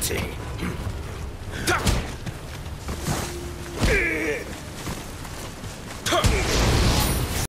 T.